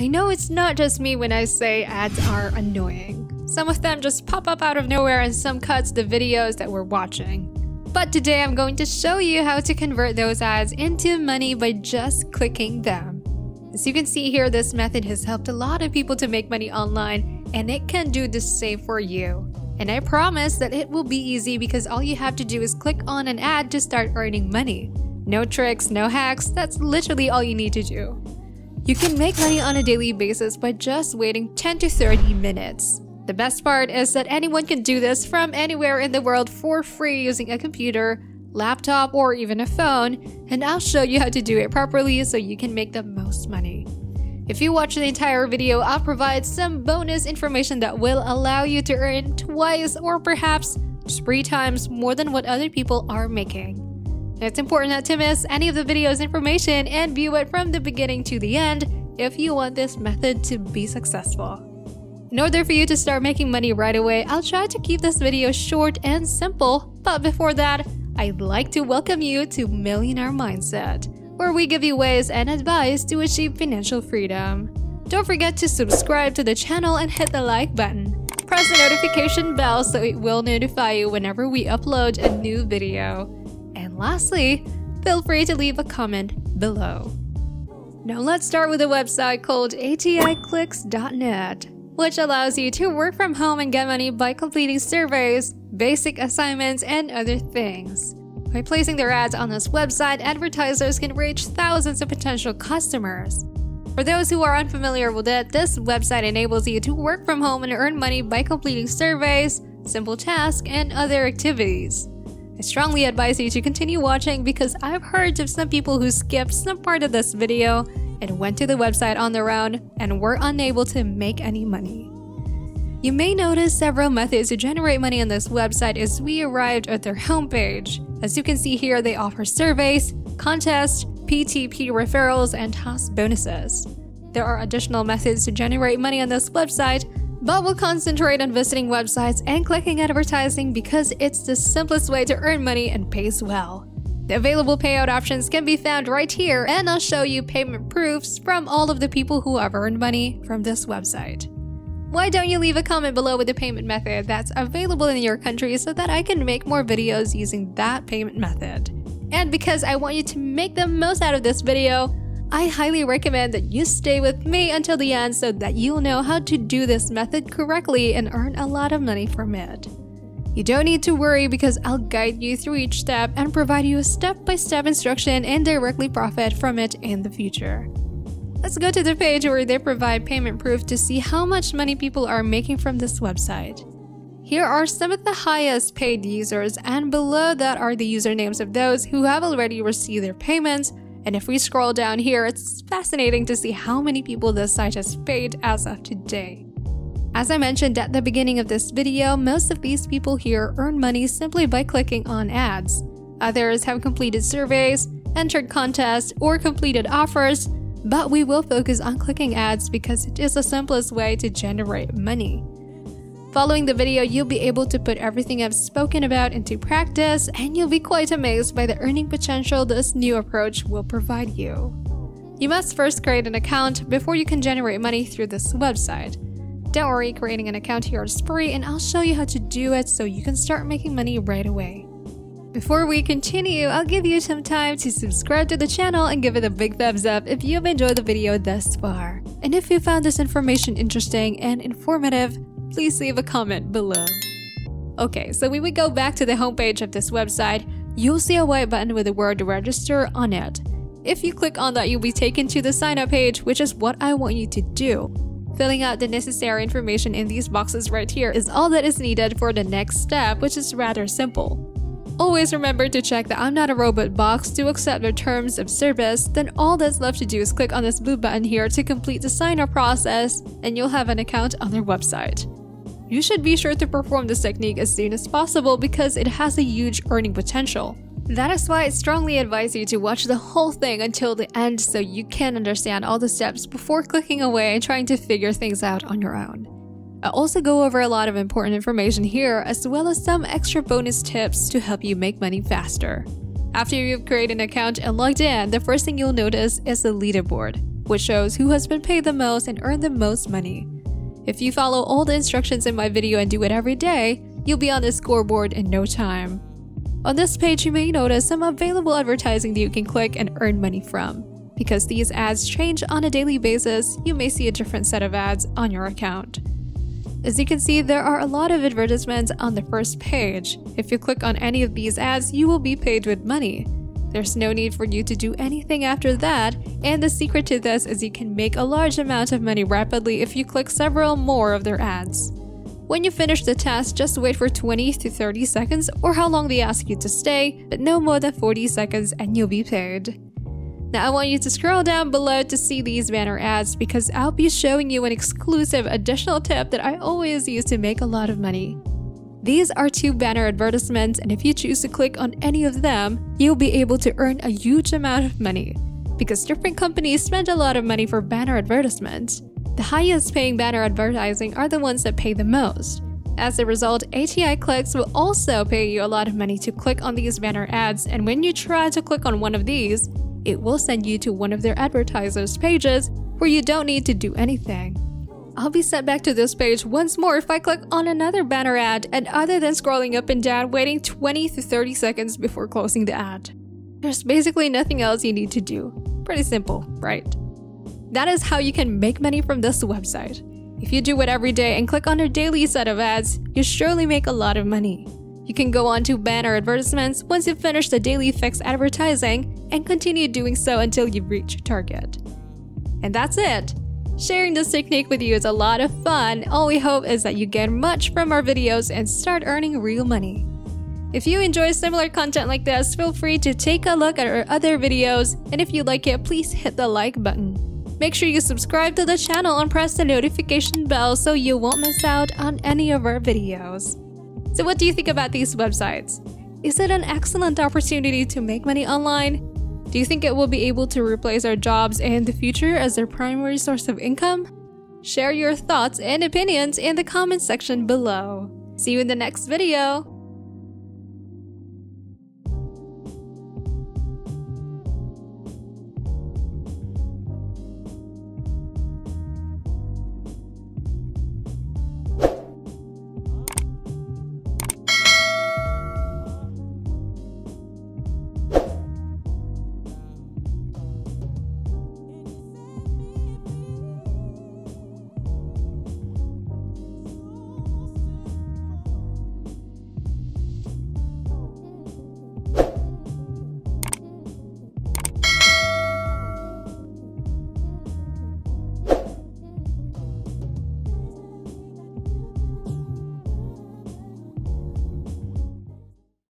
I know it's not just me when I say ads are annoying. Some of them just pop up out of nowhere and some cuts the videos that we're watching. But today I'm going to show you how to convert those ads into money by just clicking them. As you can see here, this method has helped a lot of people to make money online and it can do the same for you. And I promise that it will be easy because all you have to do is click on an ad to start earning money. No tricks, no hacks, that's literally all you need to do. You can make money on a daily basis by just waiting 10 to 30 minutes. The best part is that anyone can do this from anywhere in the world for free using a computer, laptop, or even a phone, and I'll show you how to do it properly so you can make the most money. If you watch the entire video, I'll provide some bonus information that will allow you to earn twice or perhaps three times more than what other people are making. It's important not to miss any of the video's information and view it from the beginning to the end if you want this method to be successful. In order for you to start making money right away, I'll try to keep this video short and simple, but before that, I'd like to welcome you to Millionaire Mindset, where we give you ways and advice to achieve financial freedom. Don't forget to subscribe to the channel and hit the like button. Press the notification bell so it will notify you whenever we upload a new video. Lastly, feel free to leave a comment below. Now let's start with a website called aticlicks.net which allows you to work from home and get money by completing surveys, basic assignments, and other things. By placing their ads on this website, advertisers can reach thousands of potential customers. For those who are unfamiliar with it, this website enables you to work from home and earn money by completing surveys, simple tasks, and other activities. I strongly advise you to continue watching because I've heard of some people who skipped some part of this video and went to the website on their own and were unable to make any money. You may notice several methods to generate money on this website as we arrived at their homepage. As you can see here, they offer surveys, contests, PTP referrals, and task bonuses. There are additional methods to generate money on this website, but we'll concentrate on visiting websites and clicking advertising because it's the simplest way to earn money and pays well. The available payout options can be found right here, and I'll show you payment proofs from all of the people who have earned money from this website. Why don't you leave a comment below with the payment method that's available in your country so that I can make more videos using that payment method? And because I want you to make the most out of this video, I highly recommend that you stay with me until the end so that you'll know how to do this method correctly and earn a lot of money from it. You don't need to worry because I'll guide you through each step and provide you a step-by-step -step instruction and directly profit from it in the future. Let's go to the page where they provide payment proof to see how much money people are making from this website. Here are some of the highest paid users and below that are the usernames of those who have already received their payments and if we scroll down here, it's fascinating to see how many people this site has paid as of today. As I mentioned at the beginning of this video, most of these people here earn money simply by clicking on ads. Others have completed surveys, entered contests, or completed offers, but we will focus on clicking ads because it is the simplest way to generate money. Following the video, you'll be able to put everything I've spoken about into practice and you'll be quite amazed by the earning potential this new approach will provide you. You must first create an account before you can generate money through this website. Don't worry, creating an account here is free and I'll show you how to do it so you can start making money right away. Before we continue, I'll give you some time to subscribe to the channel and give it a big thumbs up if you've enjoyed the video thus far. And if you found this information interesting and informative, please leave a comment below. Okay, so when we go back to the homepage of this website, you'll see a white button with the word register on it. If you click on that, you'll be taken to the sign up page, which is what I want you to do. Filling out the necessary information in these boxes right here is all that is needed for the next step, which is rather simple. Always remember to check the I'm not a robot box to accept the terms of service, then all that's left to do is click on this blue button here to complete the sign-up process, and you'll have an account on their website. You should be sure to perform this technique as soon as possible because it has a huge earning potential. That is why I strongly advise you to watch the whole thing until the end so you can understand all the steps before clicking away and trying to figure things out on your own. I also go over a lot of important information here as well as some extra bonus tips to help you make money faster. After you've created an account and logged in, the first thing you'll notice is the leaderboard. which shows who has been paid the most and earned the most money. If you follow all the instructions in my video and do it every day, you'll be on the scoreboard in no time. On this page, you may notice some available advertising that you can click and earn money from. Because these ads change on a daily basis, you may see a different set of ads on your account. As you can see, there are a lot of advertisements on the first page. If you click on any of these ads, you will be paid with money. There's no need for you to do anything after that, and the secret to this is you can make a large amount of money rapidly if you click several more of their ads. When you finish the test, just wait for 20 to 30 seconds or how long they ask you to stay, but no more than 40 seconds and you'll be paid. Now I want you to scroll down below to see these banner ads because I'll be showing you an exclusive additional tip that I always use to make a lot of money. These are two banner advertisements and if you choose to click on any of them, you'll be able to earn a huge amount of money. Because different companies spend a lot of money for banner advertisements. The highest paying banner advertising are the ones that pay the most. As a result, ATI clicks will also pay you a lot of money to click on these banner ads and when you try to click on one of these, it will send you to one of their advertisers' pages where you don't need to do anything. I'll be sent back to this page once more if I click on another banner ad and other than scrolling up and down waiting 20 to 30 seconds before closing the ad. There's basically nothing else you need to do. Pretty simple, right? That is how you can make money from this website. If you do it every day and click on your daily set of ads, you surely make a lot of money. You can go on to banner advertisements once you finish the daily fix advertising and continue doing so until you reach your target. And that's it! Sharing this technique with you is a lot of fun. All we hope is that you get much from our videos and start earning real money. If you enjoy similar content like this, feel free to take a look at our other videos, and if you like it, please hit the like button. Make sure you subscribe to the channel and press the notification bell so you won't miss out on any of our videos. So what do you think about these websites? Is it an excellent opportunity to make money online? Do you think it will be able to replace our jobs in the future as their primary source of income? Share your thoughts and opinions in the comment section below. See you in the next video!